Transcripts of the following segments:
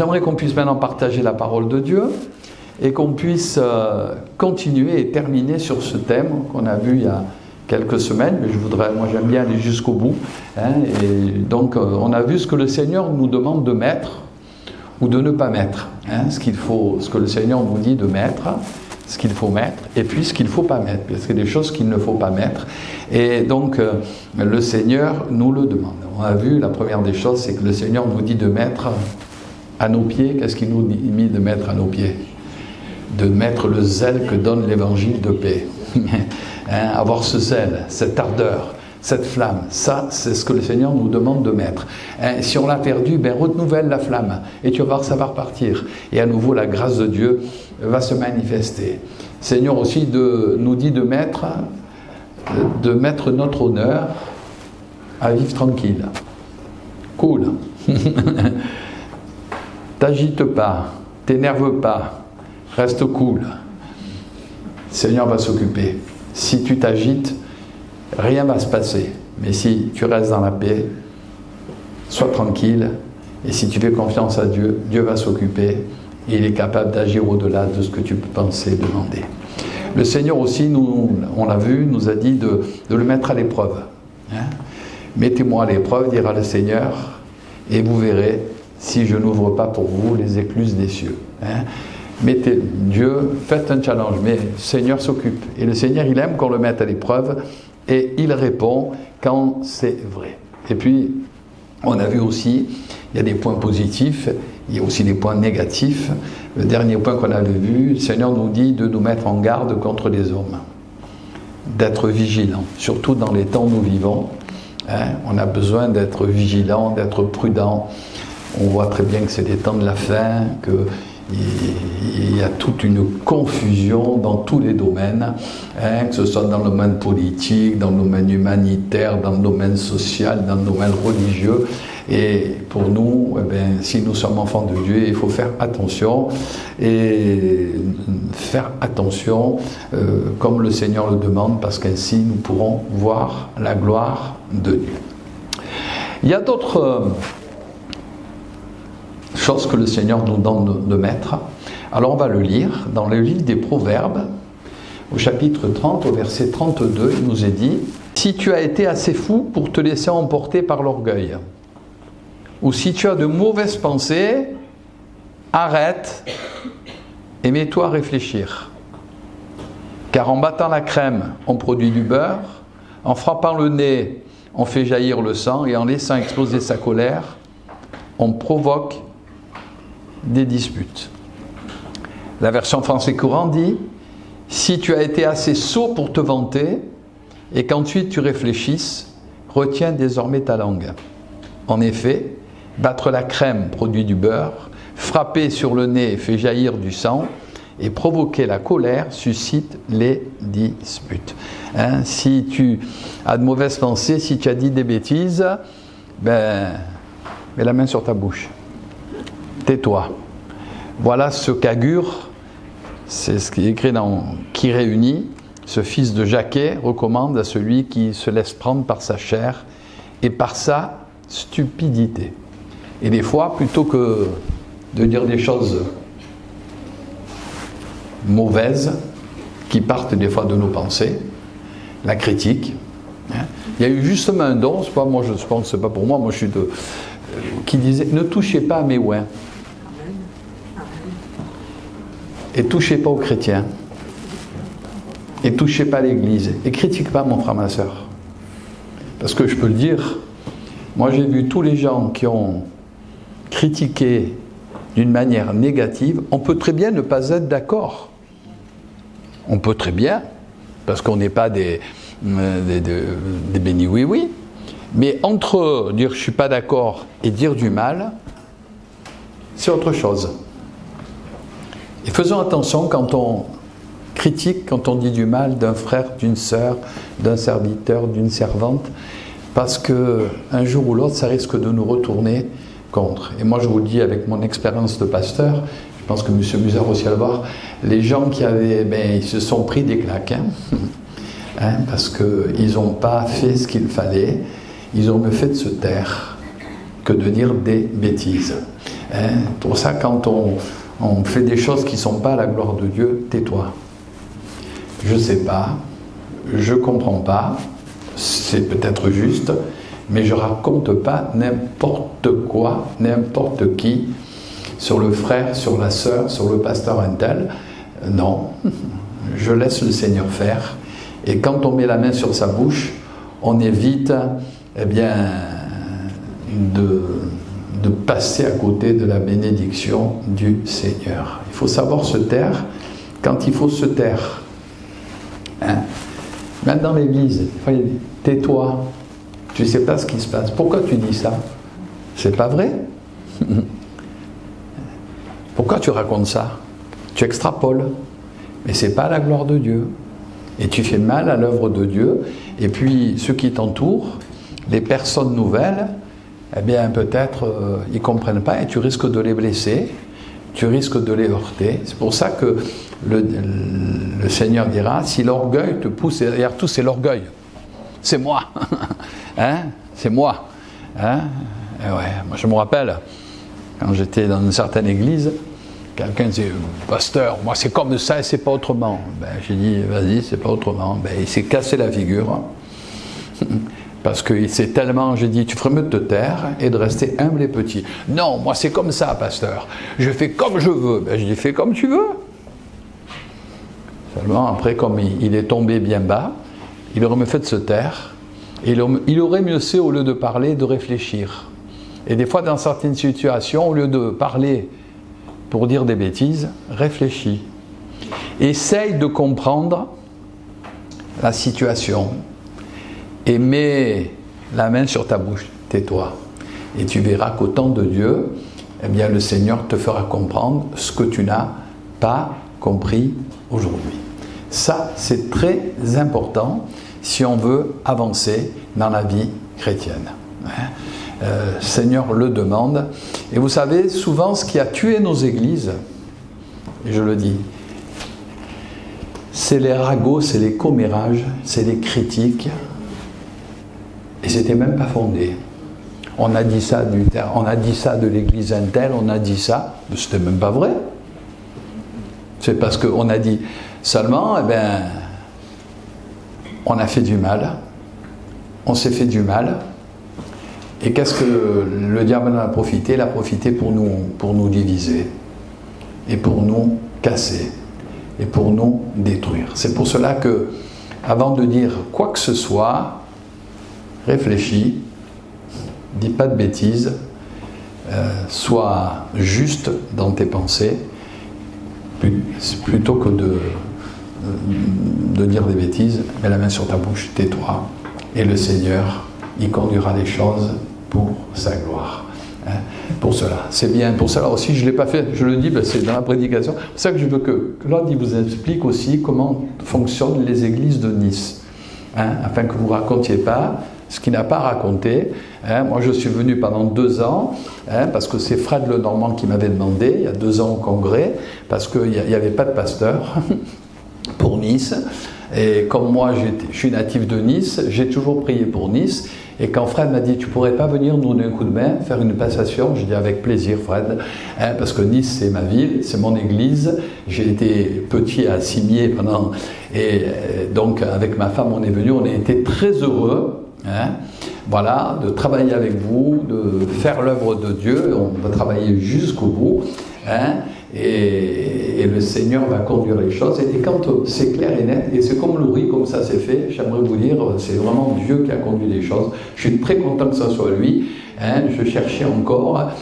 j'aimerais qu'on puisse maintenant partager la parole de Dieu et qu'on puisse euh, continuer et terminer sur ce thème qu'on a vu il y a quelques semaines, mais je voudrais, moi j'aime bien aller jusqu'au bout. Hein, donc euh, on a vu ce que le Seigneur nous demande de mettre ou de ne pas mettre, hein, ce qu'il faut, ce que le Seigneur nous dit de mettre, ce qu'il faut mettre, et puis ce qu'il ne faut pas mettre, parce qu'il y a des choses qu'il ne faut pas mettre. Et donc euh, le Seigneur nous le demande. On a vu, la première des choses, c'est que le Seigneur nous dit de mettre à nos pieds, qu'est-ce qu'il nous dit de mettre à nos pieds? De mettre le zèle que donne l'évangile de paix. Hein, avoir ce zèle, cette ardeur, cette flamme. Ça, c'est ce que le Seigneur nous demande de mettre. Hein, si on l'a perdu, ben renouvelle la flamme et tu vas voir, ça va repartir. Et à nouveau, la grâce de Dieu va se manifester. Seigneur aussi nous dit de mettre, de mettre notre honneur à vivre tranquille. Cool. T'agite pas, t'énerve pas, reste cool. Seigneur va s'occuper. Si tu t'agites, rien va se passer. Mais si tu restes dans la paix, sois tranquille. Et si tu fais confiance à Dieu, Dieu va s'occuper. Il est capable d'agir au-delà de ce que tu peux penser, demander. Le Seigneur aussi, nous, on l'a vu, nous a dit de, le mettre à l'épreuve. Hein? Mettez-moi à l'épreuve, dira le Seigneur, et vous verrez si je n'ouvre pas pour vous les écluses des cieux. Hein mettez Dieu, faites un challenge, mais le Seigneur s'occupe. Et le Seigneur, il aime qu'on le mette à l'épreuve et il répond quand c'est vrai. Et puis, on a vu aussi, il y a des points positifs, il y a aussi des points négatifs. Le dernier point qu'on avait vu, le Seigneur nous dit de nous mettre en garde contre les hommes, d'être vigilants, surtout dans les temps où nous vivons. Hein. on a besoin d'être vigilant, d'être prudent. On voit très bien que c'est des temps de la fin, que il y a toute une confusion dans tous les domaines, hein, que ce soit dans le domaine politique, dans le domaine humanitaire, dans le domaine social, dans le domaine religieux. Et pour nous, eh bien, si nous sommes enfants de Dieu, il faut faire attention et faire attention euh, comme le Seigneur le demande, parce qu'ainsi nous pourrons voir la gloire de Dieu. Il y a d'autres euh, chose que le Seigneur nous donne de mettre. Alors on va le lire dans le livre des Proverbes, au chapitre 30, au verset 32, il nous est dit, Si tu as été assez fou pour te laisser emporter par l'orgueil, ou si tu as de mauvaises pensées, arrête et mets-toi à réfléchir. Car en battant la crème, on produit du beurre, en frappant le nez, on fait jaillir le sang, et en laissant exploser sa colère, on provoque des disputes. La version français courant dit Si tu as été assez sot pour te vanter, et qu'ensuite tu réfléchisses, retiens désormais ta langue. En effet, battre la crème produit du beurre, frapper sur le nez fait jaillir du sang, et provoquer la colère suscite les disputes. Hein, si tu as de mauvaises pensées, si tu as dit des bêtises, ben, mets la main sur ta bouche tais-toi. Voilà ce qu'Agur, c'est ce qui est écrit dans Qui réunit, ce fils de Jacquet recommande à celui qui se laisse prendre par sa chair et par sa stupidité. Et des fois, plutôt que de dire des choses mauvaises, qui partent des fois de nos pensées, la critique. Hein. Il y a eu justement un don, pas moi je pense, pas pour moi, moi je suis de, euh, qui disait ne touchez pas à mes ouins. Et touchez pas aux chrétiens. Et touchez pas l'Église. Et critique pas mon frère, ma soeur. Parce que je peux le dire, moi j'ai vu tous les gens qui ont critiqué d'une manière négative, on peut très bien ne pas être d'accord. On peut très bien, parce qu'on n'est pas des, euh, des, des bénis oui-oui, mais entre dire je suis pas d'accord et dire du mal, c'est autre chose. Et faisons attention quand on critique, quand on dit du mal d'un frère, d'une sœur, d'un serviteur, d'une servante, parce que un jour ou l'autre, ça risque de nous retourner contre. Et moi, je vous dis avec mon expérience de pasteur, je pense que M. Musard aussi à le voir, les gens qui avaient, ben, ils se sont pris des claques, hein, hein, parce qu'ils n'ont pas fait ce qu'il fallait, ils ont mieux fait de se taire que de dire des bêtises. Hein. Pour ça, quand on, on fait des choses qui ne sont pas à la gloire de Dieu, tais-toi. Je ne sais pas, je ne comprends pas, c'est peut-être juste, mais je raconte pas n'importe quoi, n'importe qui, sur le frère, sur la sœur, sur le pasteur Intel. Non, je laisse le Seigneur faire. Et quand on met la main sur sa bouche, on évite eh bien, de, de passer à côté de la bénédiction du Seigneur. Il faut savoir se taire quand il faut se taire. Hein? Même dans l'église, tais-toi, tu ne sais pas ce qui se passe. Pourquoi tu dis ça? C'est pas vrai Pourquoi tu racontes ça? Tu extrapoles. Mais c'est pas la gloire de Dieu. Et tu fais mal à l'œuvre de Dieu. Et puis ceux qui t'entourent, les personnes nouvelles, eh bien peut-être euh, ils ne comprennent pas et tu risques de les blesser, tu risques de les heurter. C'est pour ça que le, Seigneur dira, si l'orgueil te pousse, derrière tout c'est l'orgueil, c'est moi, hein? C'est moi. Hein? Et ouais, moi je me rappelle, quand j'étais dans une certaine église, quelqu'un disait, pasteur, moi c'est comme ça et c'est pas autrement. Ben, j'ai dit, vas-y, c'est pas autrement. Ben, il s'est cassé la figure. Parce que c'est tellement, j'ai dit, tu ferais mieux de te taire et de rester humble et petit. Non, moi c'est comme ça, pasteur. Je fais comme je veux. Ben, je dis, fais comme tu veux. Seulement, après, comme il, est tombé bien bas, il aurait mieux fait de se taire. Et il aurait mieux fait, au lieu de parler, de réfléchir. Et des fois, dans certaines situations, au lieu de parler pour dire des bêtises, réfléchis. Essaye de comprendre la situation et mets la main sur ta bouche, tais-toi. Et tu verras qu'au temps de Dieu, eh bien, le Seigneur te fera comprendre ce que tu n'as pas compris aujourd'hui. Ça, c'est très important si on veut avancer dans la vie chrétienne. Hein. Euh, Seigneur le demande. Et vous savez, souvent, ce qui a tué nos églises, et je le dis, c'est les ragots, c'est les commérages, c'est les critiques, et c'était même pas fondé. On a dit ça du, on a dit ça de l'église Intel, on a dit ça, mais c'était même pas vrai. C'est parce qu'on a dit seulement, eh ben, on a fait du mal, on s'est fait du mal, et qu'est-ce que le diable en a profité? Il a profité pour nous, pour nous diviser, et pour nous casser, et pour nous détruire. C'est pour cela que, avant de dire quoi que ce soit, réfléchis, dis pas de bêtises, euh, sois juste dans tes pensées, plutôt que de, de dire des bêtises, mets la main sur ta bouche, tais-toi, et le Seigneur y conduira les choses pour sa gloire. Hein, pour cela. C'est bien. Pour cela aussi, je ne l'ai pas fait, je le dis, c'est dans la prédication. C'est pour ça que je veux que Claude vous explique aussi comment fonctionnent les églises de Nice. Hein, afin que vous ne racontiez pas ce qu'il n'a pas raconté. Hein. moi, je suis venu pendant deux ans, hein, parce que c'est Fred Lenormand qui m'avait demandé, il y a deux ans au congrès, parce qu'il n'y avait pas de pasteur pour Nice. Et comme moi, je suis natif de Nice, j'ai toujours prié pour Nice. Et quand Fred m'a dit, tu pourrais pas venir nous donner un coup de main, faire une passation, je dis avec plaisir, Fred, hein, parce que Nice, c'est ma ville, c'est mon église. J'ai été petit à Cimier pendant. Et euh, donc, avec ma femme, on est venu, on a été très heureux Hein? voilà, de travailler avec vous, de faire l'œuvre de Dieu. On va travailler jusqu'au bout. Hein? Et, le Seigneur va conduire les choses. Et, quand c'est clair et net, et c'est comme Louis, comme ça s'est fait, j'aimerais vous dire, c'est vraiment Dieu qui a conduit les choses. Je suis très content que ce soit lui. Hein? Je cherchais encore,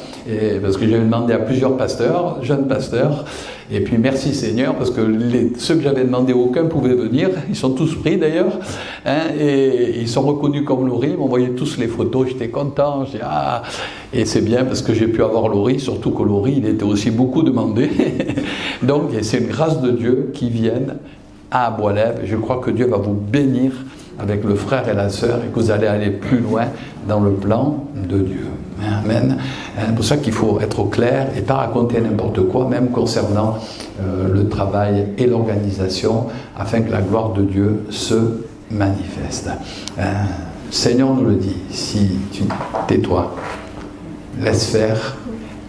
parce que j'avais demandé à plusieurs pasteurs, jeunes pasteurs, et puis merci Seigneur, parce que ceux que j'avais demandé, aucun pouvait venir. Ils sont tous pris d'ailleurs. Hein, et ils sont reconnus comme Laurie. Ils m'envoyaient tous les photos. J'étais content. J'ai ah. Et c'est bien parce que j'ai pu avoir Laurie, surtout que Laurie, il était aussi beaucoup demandé. Donc c'est une grâce de Dieu qui vienne à bois Je crois que Dieu va vous bénir avec le frère et la sœur et que vous allez aller plus loin dans le plan de Dieu. Amen. C'est pour ça qu'il faut être au clair et pas raconter n'importe quoi, même concernant euh, le travail et l'organisation, afin que la gloire de Dieu se manifeste. Euh, Seigneur nous le dit, si tu tais-toi, laisse faire,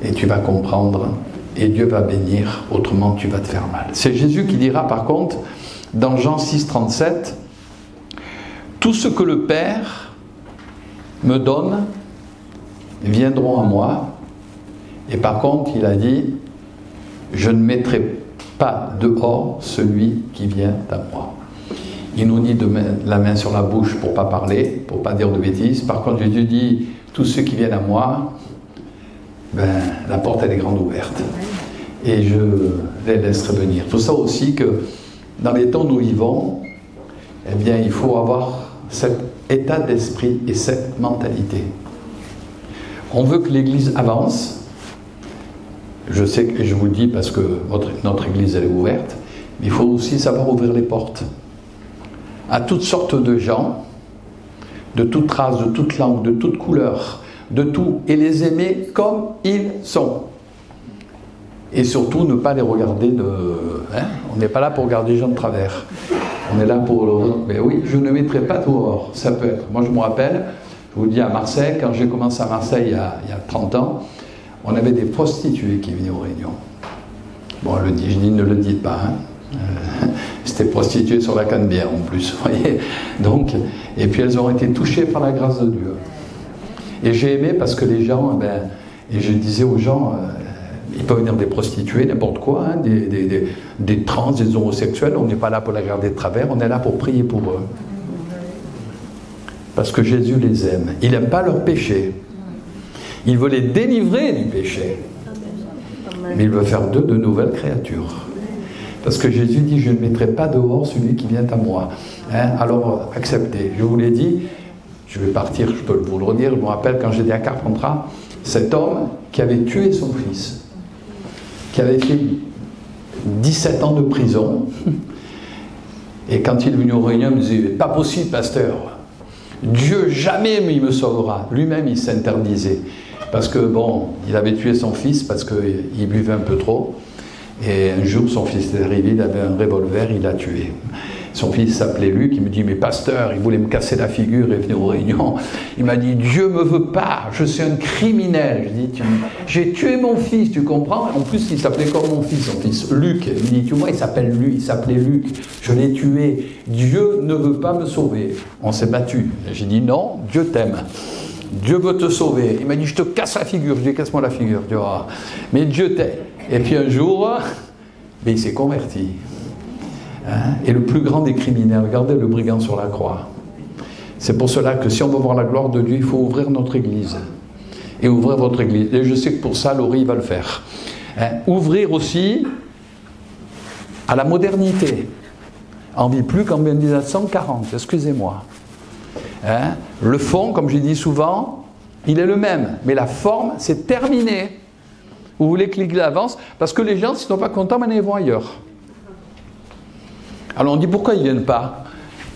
et tu vas comprendre et Dieu va bénir, autrement tu vas te faire mal. C'est Jésus qui dira par contre dans Jean 6, 37, Tout ce que le Père me donne viendront à moi. Et par contre, il a dit, je ne mettrai pas dehors celui qui vient à moi. Il nous dit de la main sur la bouche pour pas parler, pour pas dire de bêtises. Par contre, Jésus dit, tous ceux qui viennent à moi, ben, la porte est grande ouverte. Et je les laisserai venir. Tout ça aussi que dans les temps où nous vivons, eh il faut avoir cet état d'esprit et cette mentalité. On veut que l'Église avance. Je sais que je vous le dis parce que notre Église elle est ouverte, mais il faut aussi savoir ouvrir les portes à toutes sortes de gens, de toute race, de toute langue, de toute couleur, de tout, et les aimer comme ils sont. Et surtout ne pas les regarder de. Hein, on n'est pas là pour regarder les gens de travers. On est là pour. Mais oui, je ne mettrai pas dehors. Ça peut être. Moi, je me rappelle, je vous dis à Marseille, quand j'ai commencé à Marseille il y, a, il y, a, 30 ans, on avait des prostituées qui venaient aux réunions. Bon, le dit, je dis ne le dites pas. Hein. Euh, c'était prostituées sur la canne bière en plus, voyez. Donc, et puis elles ont été touchées par la grâce de Dieu. Et j'ai aimé parce que les gens, eh ben, et je disais aux gens, euh, il peut venir des prostituées, n'importe quoi, hein, des, des, des, trans, des homosexuels, on n'est pas là pour les regarder de travers, on est là pour prier pour eux. Parce que Jésus les aime. Il n'aime pas leur péché. Il veut les délivrer du péché. Mais il veut faire d'eux de nouvelles créatures. Parce que Jésus dit, je ne mettrai pas dehors celui qui vient à moi. Hein, alors acceptez. Je vous l'ai dit, je vais partir, je peux vous le redire, je me rappelle quand j'étais à Carpentras, cet homme qui avait tué son fils, qui avait fait 17 ans de prison, et quand il est venu au réunion, il disait, pas possible, pasteur, Dieu jamais il me sauvera. Lui-même, il s'interdisait. Parce que, bon, il avait tué son fils parce qu'il buvait un peu trop. Et un jour, son fils est arrivé, il avait un revolver, il l'a tué. Son fils s'appelait Luc, il me dit, mais pasteur, il voulait me casser la figure et venir aux réunions. Il m'a dit, Dieu me veut pas, je suis un criminel. Je dis, j'ai tué mon fils, tu comprends? En plus, il s'appelait comme mon fils, son fils, Luc. Il me dit, tu vois, il s'appelle lui, il s'appelait Luc. Je l'ai tué. Dieu ne veut pas me sauver. On s'est battu. J'ai dit, non, Dieu t'aime. Dieu veut te sauver. Il m'a dit, je te casse la figure. Je dis, casse-moi la figure. Mais Dieu t'aime. Et puis un jour, mais il s'est converti. Hein? Et le plus grand des criminels, regardez le brigand sur la croix. C'est pour cela que si on veut voir la gloire de Dieu, il faut ouvrir notre église. Et ouvrir votre église. Et je sais que pour ça, Laurie va le faire. Hein? Ouvrir aussi à la modernité. On ne vit plus qu'en 1940, excusez-moi. Hein? Le fond, comme j'ai dit souvent, il est le même, mais la forme, c'est terminé. Vous voulez que l'Église avance? Parce que les gens, s'ils ne sont pas contents, ils vont ailleurs. Alors on dit pourquoi ils ne viennent pas?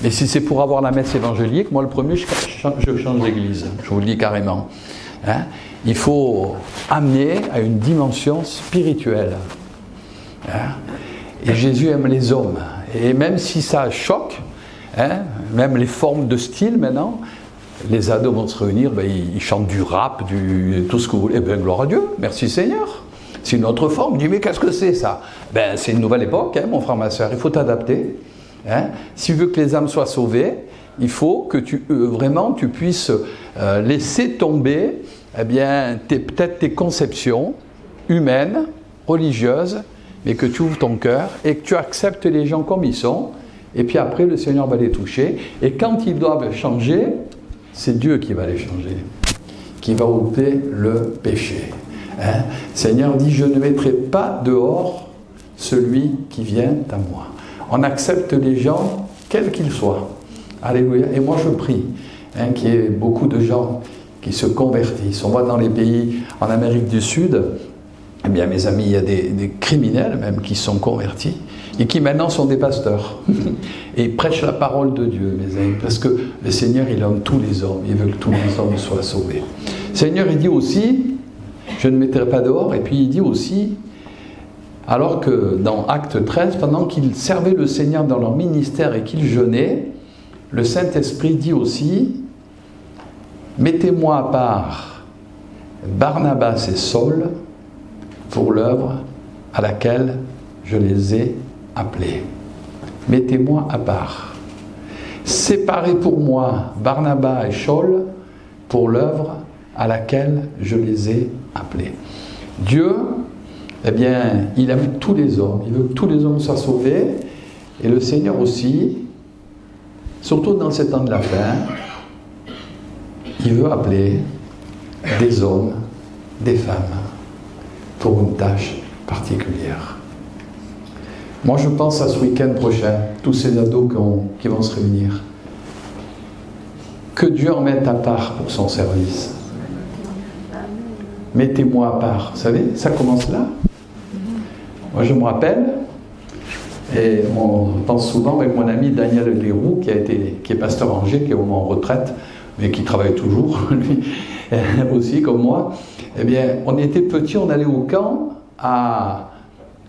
Mais si c'est pour avoir la messe évangélique, moi le premier, je change d'église. Je vous le dis carrément. Hein? Il faut amener à une dimension spirituelle. Hein? Et Jésus aime les hommes. Et même si ça choque, hein, même les formes de style maintenant, les ados vont se réunir, ben, ils, chantent du rap, du, tout ce que vous voulez. Eh bien, gloire à Dieu, merci Seigneur. C'est une autre forme. Dis, mais qu'est-ce que c'est ça? Ben, C'est une nouvelle époque, hein, mon frère, ma soeur. Il faut t'adapter. Hein. Si tu veux que les âmes soient sauvées, il faut que tu, euh, vraiment tu puisses euh, laisser tomber eh bien, peut-être tes conceptions humaines, religieuses, mais que tu ouvres ton cœur et que tu acceptes les gens comme ils sont. Et puis après, le Seigneur va les toucher. Et quand ils doivent changer, c'est Dieu qui va les changer, qui va ôter le péché. Hein? Seigneur dit, je ne mettrai pas dehors celui qui vient à moi. On accepte les gens, quels qu'ils soient. Alléluia. Et moi je prie hein, qu'il y ait beaucoup de gens qui se convertissent. On voit dans les pays en Amérique du Sud, eh bien mes amis, il y a des criminels même qui sont convertis et qui maintenant sont des pasteurs et prêchent la parole de Dieu, mes amis, parce que le Seigneur, il aime tous les hommes, il veut que tous les hommes soient sauvés. Seigneur, il dit aussi, je ne mettrai pas dehors, et puis il dit aussi, alors que dans Acte 13, pendant qu'ils servaient le Seigneur dans leur ministère et qu'ils jeûnaient, le Saint-Esprit dit aussi, mettez-moi à part Barnabas et Saul pour l'œuvre à laquelle je les ai appelés. Mettez-moi à part. Séparez pour moi Barnabas et Shaul pour l'œuvre à laquelle je les ai Dieu, eh bien, il aime tous les hommes. Il veut que tous les hommes soient sauvés. Et le Seigneur aussi, surtout dans ces temps de la fin, il veut appeler des hommes, des femmes, pour une tâche particulière. Moi, je pense à ce week-end prochain, tous ces ados qui vont se réunir. Que Dieu en mette à part pour son service. Mettez-moi à part. Vous savez, ça commence là. Moi, je me rappelle, et on pense souvent avec mon ami Daniel Leroux, qui, a été, qui est pasteur Angers, qui est au en retraite, mais qui travaille toujours, lui aussi, comme moi. Eh bien, on était petits, on allait au camp à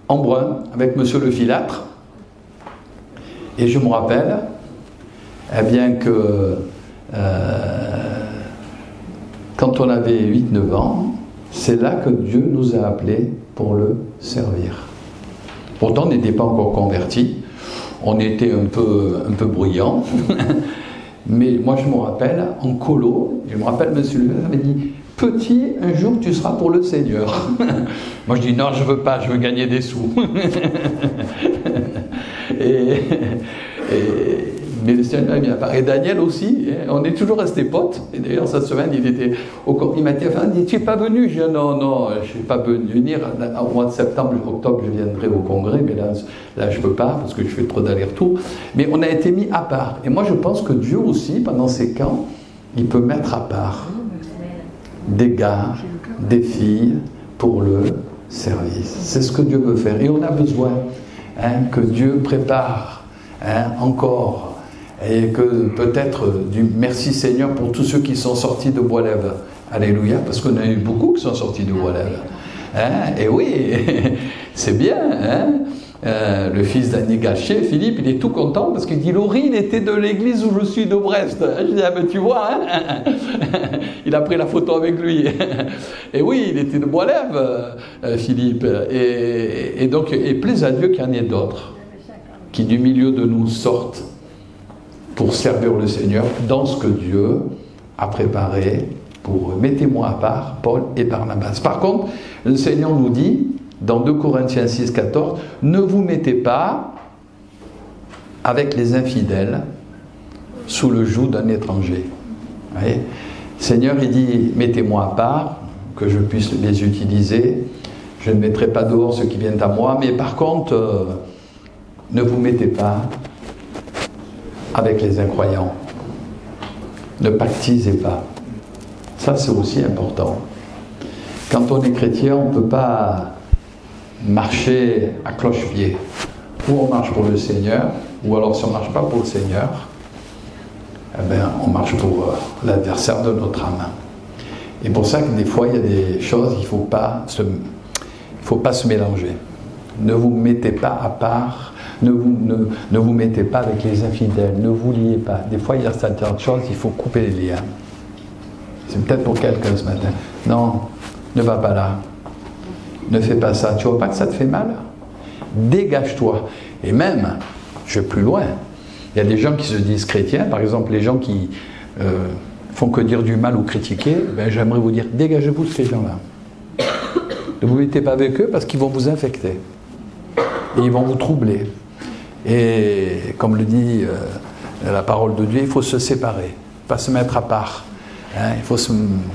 Embrun avec monsieur le filâtre. Et je me rappelle, eh bien, que euh, quand on avait 8-9 ans, c'est là que Dieu nous a appelés pour le servir. Pourtant, on n'était pas encore convertis, on était un peu, un bruyants, mais moi je me rappelle, en colo, je me rappelle, monsieur le m'a dit Petit, un jour tu seras pour le Seigneur. moi je dis Non, je veux pas, je veux gagner des sous. mais bien Et Daniel aussi, hein, on est toujours restés potes. Et d'ailleurs, cette semaine, il était au Il m'a dit, tu n'es pas venu? Je dis, non, non, je ne suis pas venu. Au mois de septembre, octobre, je viendrai au congrès, mais là, là je ne peux pas parce que je fais trop d'allers-retours. Mais on a été mis à part. Et moi, je pense que Dieu aussi, pendant ces camps, il peut mettre à part des gars, des filles pour le service. C'est ce que Dieu veut faire. Et on a besoin hein, que Dieu prépare hein, encore et que peut-être du merci Seigneur pour tous ceux qui sont sortis de Bois-Lève. Alléluia, parce qu'on a eu beaucoup qui sont sortis de Bois-Lève. Hein? Et oui, c'est bien. Hein? Euh, le fils d'Annie Gachet, Philippe, il est tout content parce qu'il dit Laurie, il était de l'église où je suis de Brest. Je dis Ah, ben tu vois, hein? il a pris la photo avec lui. et oui, il était de Bois-Lève, euh, Philippe. Et, et, donc, et plaise à Dieu qu'il y en ait d'autres qui du milieu de nous sortent pour servir le Seigneur dans ce que Dieu a préparé pour. Mettez-moi à part Paul et Barnabas. Par contre, le Seigneur nous dit, dans 2 Corinthiens 6, 14, ne vous mettez pas avec les infidèles sous le joug d'un étranger. Seigneur, il dit, mettez-moi à part, que je puisse les utiliser. Je ne mettrai pas dehors ceux qui viennent à moi, mais par contre, euh, ne vous mettez pas avec les incroyants. Ne pactisez pas. Ça, c'est aussi important. Quand on est chrétien, on ne peut pas marcher à cloche-pied. Ou on marche pour le Seigneur, ou alors si on ne marche pas pour le Seigneur, eh bien, on marche pour euh, l'adversaire de notre âme. Et pour ça que des fois, il y a des choses, il ne faut, faut pas se mélanger. Ne vous mettez pas à part ne vous, mettez pas avec les infidèles, ne vous liez pas. Des fois, il y a certaines choses, il faut couper les liens. C'est peut-être pour quelqu'un ce matin. Non, ne va pas là. Ne fais pas ça. Tu vois pas que ça te fait mal? Dégage-toi. Et même, je vais plus loin. Il y a des gens qui se disent chrétiens, par exemple les gens qui euh, font que dire du mal ou critiquer, ben, j'aimerais vous dire, dégagez-vous de ces gens-là. Ne vous mettez pas avec eux parce qu'ils vont vous infecter. Et ils vont vous troubler. Et comme le dit euh, la parole de Dieu, il faut se séparer, pas se mettre à part. Hein. il faut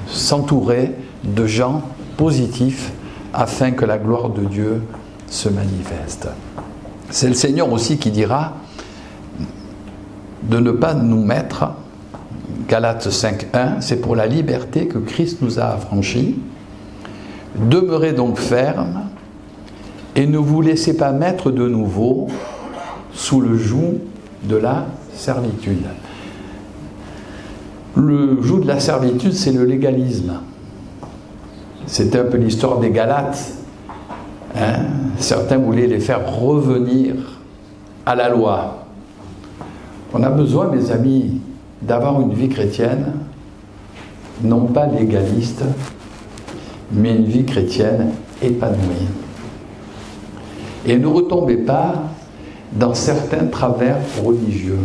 s'entourer de gens positifs afin que la gloire de Dieu se manifeste. C'est le Seigneur aussi qui dira de ne pas nous mettre, Galates 5.1, c'est pour la liberté que Christ nous a affranchis. Demeurez donc ferme et ne vous laissez pas mettre de nouveau sous le joug de la servitude. Le joug de la servitude, c'est le légalisme. C'est un peu l'histoire des Galates. Hein. Certains voulaient les faire revenir à la loi. On a besoin, mes amis, d'avoir une vie chrétienne, non pas légaliste, mais une vie chrétienne épanoui. Et ne retombez pas dans certains travers religieux.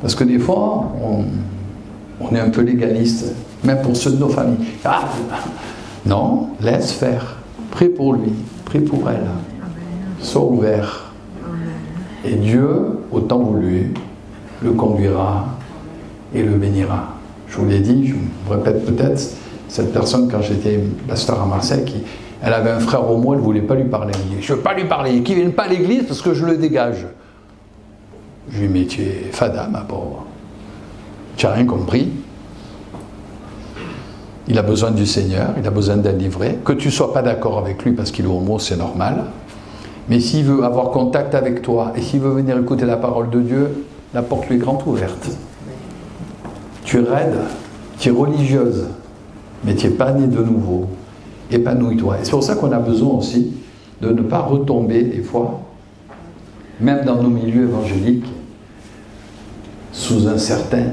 Parce que des fois, on, est un peu légaliste, même pour ceux de nos familles. Ah, non, laisse faire. Prie pour lui, prie pour elle. Sois ouvert. Et Dieu, au voulu, le conduira et le bénira. Je vous l'ai dit, je me répète peut-être, cette personne, quand j'étais pasteur à Marseille, qui, elle avait un frère au moins, elle ne voulait pas lui parler. Je ne veux pas lui parler, qu'il ne vienne pas à l'église parce que je le dégage. Je lui ai dit, tu es fada, ma pauvre. Tu n'as rien compris. Il a besoin du Seigneur, il a besoin d'être livré. Que tu ne sois pas d'accord avec lui parce qu'il est homo, c'est normal. Mais s'il veut avoir contact avec toi et s'il veut venir écouter la parole de Dieu, la porte lui est grande ouverte. Tu es raide, tu es religieuse, mais tu n'es pas né de nouveau. Épanouis-toi. Et c'est pour ça qu'on a besoin aussi de ne pas retomber des fois, même dans nos milieux évangéliques, sous un certain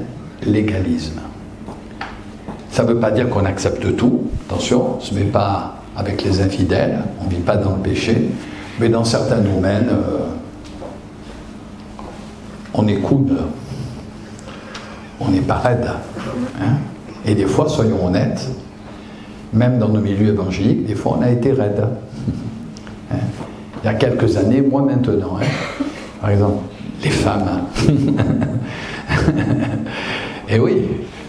légalisme. Ça ne veut pas dire qu'on accepte tout, attention, on ne se met pas avec les infidèles, on ne vit pas dans le péché, mais dans certains domaines, euh, on est coude, on n'est pas raide. Hein. Et des fois, soyons honnêtes, même dans nos milieux évangéliques, des fois on a été raide. Hein. Il y a quelques années, moi maintenant, hein. par exemple, les femmes. et oui,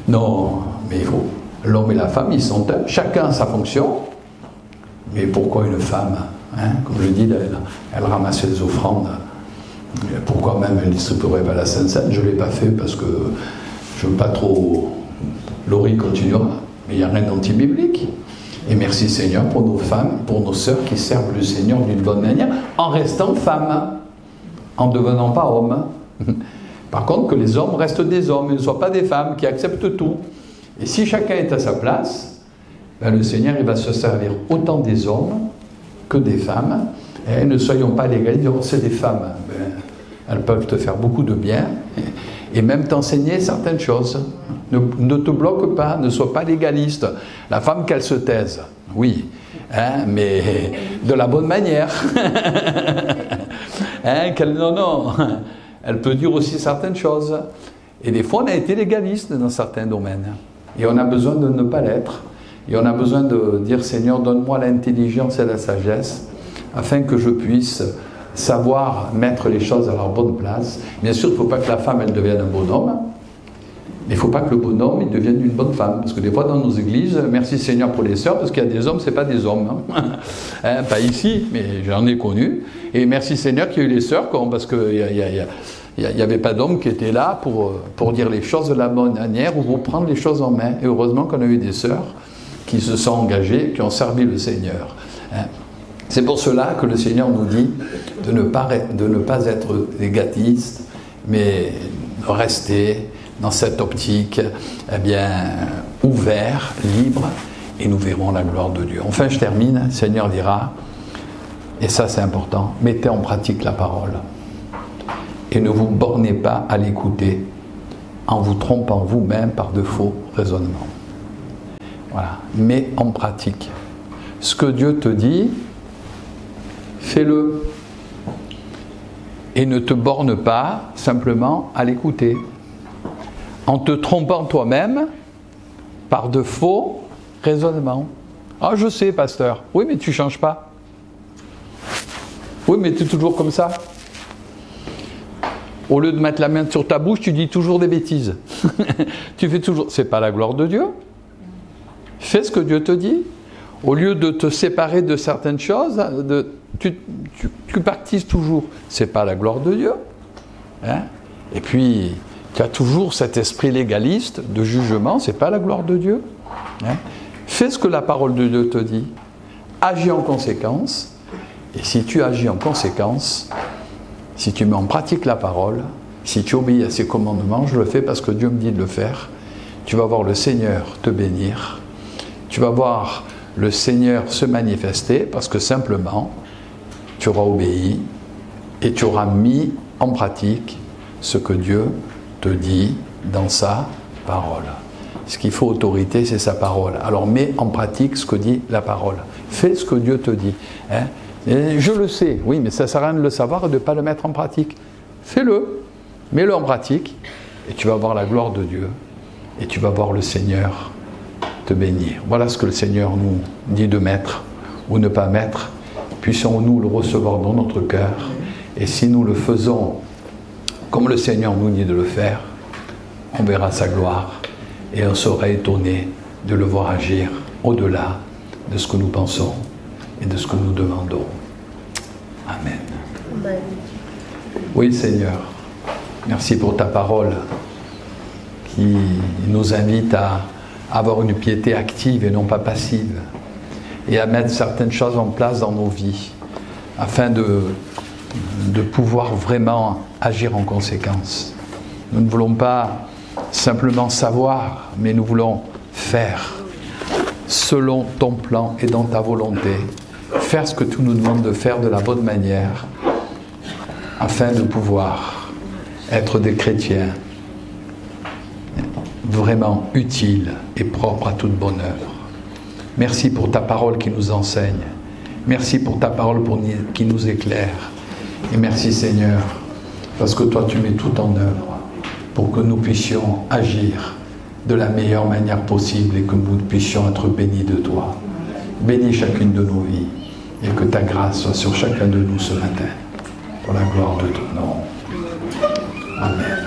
non, mais il faut. L'homme et la femme, ils sont chacun sa fonction. Mais pourquoi une femme Hein, comme je dis, elle, elle ramassait les offrandes? Pourquoi même elle ne distribuerait pas la Sainte-Seine Je ne l'ai pas fait parce que je ne veux pas trop. Laurie continuera. Mais il n'y a rien d'anti-biblique. Et merci Seigneur pour nos femmes, pour nos sœurs qui servent le Seigneur d'une bonne manière, en restant femmes, en ne devenant pas hommes. Par contre, que les hommes restent des hommes et ne soient pas des femmes qui acceptent tout. Et si chacun est à sa place, ben le Seigneur il va se servir autant des hommes que des femmes. Et ne soyons pas légalistes, c'est des femmes. Ben, elles peuvent te faire beaucoup de bien et même t'enseigner certaines choses. Ne, te bloque pas, ne sois pas légaliste. La femme qu'elle se taise, oui, hein, mais de la bonne manière. hein, non, non, elle peut dire aussi certaines choses. Et des fois, on a été légaliste dans certains domaines. Et on a besoin de ne pas l'être. Et on a besoin de dire Seigneur, donne-moi l'intelligence et la sagesse afin que je puisse savoir mettre les choses à leur bonne place. Bien sûr, il ne faut pas que la femme, elle devienne un bonhomme, mais il ne faut pas que le bonhomme, il devienne une bonne femme. Parce que des fois, dans nos églises, merci Seigneur pour les sœurs, parce qu'il y a des hommes, ce n'est pas des hommes. Hein. Hein, pas ici, mais j'en ai connu. Et merci Seigneur qu'il y a eu les sœurs, parce qu'il n'y avait pas d'hommes qui étaient là pour, pour dire les choses de la bonne manière ou pour prendre les choses en main. Et heureusement qu'on a eu des sœurs qui se sont engagés, qui ont servi le Seigneur. Hein. C'est pour cela que le Seigneur nous dit de ne pas, de ne pas être négatiste, mais rester dans cette optique eh bien, ouvert, libre, et nous verrons la gloire de Dieu. Enfin, je termine, le Seigneur dira, et ça c'est important, mettez en pratique la parole, et ne vous bornez pas à l'écouter en vous trompant vous-même par de faux raisonnements. Voilà. Mets en pratique. Ce que Dieu te dit, fais-le. Et ne te borne pas simplement à l'écouter. En te trompant toi-même par de faux raisonnements. Ah, je sais, pasteur. Oui, mais tu ne changes pas. Oui, mais tu es toujours comme ça. Au lieu de mettre la main sur ta bouche, tu dis toujours des bêtises. tu fais toujours. C'est pas la gloire de Dieu. Fais ce que Dieu te dit. Au lieu de te séparer de certaines choses, de, tu, tu, partises toujours. C'est pas la gloire de Dieu. Hein. Et puis, tu as toujours cet esprit légaliste de jugement, c'est pas la gloire de Dieu. Hein. Fais ce que la parole de Dieu te dit. Agis en conséquence. Et si tu agis en conséquence, si tu mets en pratique la parole, si tu obéis à ses commandements, je le fais parce que Dieu me dit de le faire, tu vas voir le Seigneur te bénir tu vas voir le Seigneur se manifester parce que simplement, tu auras obéi et tu auras mis en pratique ce que Dieu te dit dans sa parole. Ce qu'il faut autorité, c'est sa parole. Alors mets en pratique ce que dit la parole. Fais ce que Dieu te dit. Hein. je le sais, oui, mais ça ne sert à rien de le savoir et de ne pas le mettre en pratique. Fais-le, mets-le en pratique, et tu vas voir la gloire de Dieu, et tu vas voir le Seigneur te bénir. Voilà ce que le Seigneur nous dit de mettre ou ne pas mettre. Puissons-nous le recevoir dans notre cœur, et si nous le faisons comme le Seigneur nous dit de le faire, on verra sa gloire et on sera étonné de le voir agir au-delà de ce que nous pensons et de ce que nous demandons. Amen. Oui Seigneur, merci pour ta parole qui nous invite à avoir une piété active et non pas passive et à mettre certaines choses en place dans nos vies afin de, de pouvoir vraiment agir en conséquence. Nous ne voulons pas simplement savoir, mais nous voulons faire selon ton plan et dans ta volonté. Faire ce que tu nous demandes de faire de la bonne manière afin de pouvoir être des chrétiens vraiment utiles et propres à toute bonne œuvre. Merci pour ta parole qui nous enseigne. Merci pour ta parole qui nous éclaire. Et merci Seigneur, parce que toi tu mets tout en œuvre pour que nous puissions agir de la meilleure manière possible et que nous puissions être bénis de toi. Bénis chacune de nos vies et que ta grâce soit sur chacun de nous ce matin. Pour la gloire de ton nom. Amen.